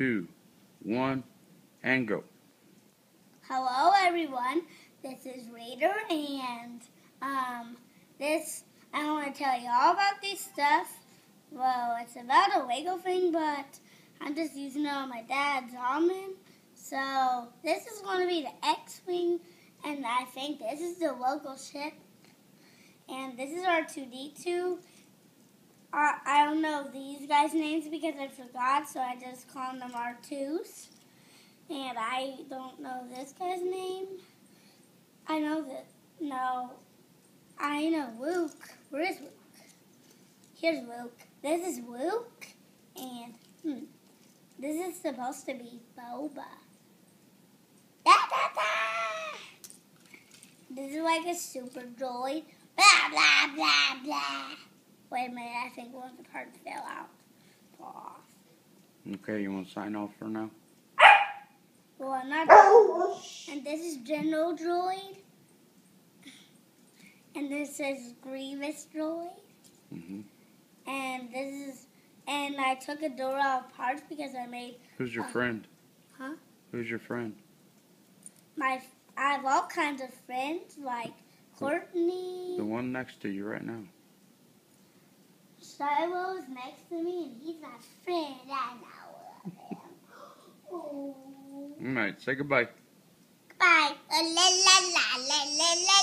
two, one, and go. Hello, everyone. This is Reider, and um, this I want to tell you all about this stuff. Well, it's about a Lego thing, but I'm just using it on my dad's almond. So this is going to be the X-wing, and I think this is the local ship, and this is R2D2. Uh, I don't know these guys' names because I forgot, so I just call them R2s. And I don't know this guy's name. I know that. No. I know Luke. Where is Luke? Here's Luke. This is Luke. And hmm, this is supposed to be Boba. Da, da, da. This is like a super droid. Blah, blah, blah, blah. Wait a minute. I think one of the parts fell out. Fall off. Okay, you want to sign off for now? Well, I'm not. And this is General Droid. And this is Grievous Droid. hmm And this is. And I took a door out of parts because I made Who's your Uh, friend? huh? Who's your friend? my. I have all kinds of friends like Courtney. The one next to you right now. Shiloh was next to me and he's my friend. I know him. oh. All right, say goodbye. Goodbye. Oh, la, la, la,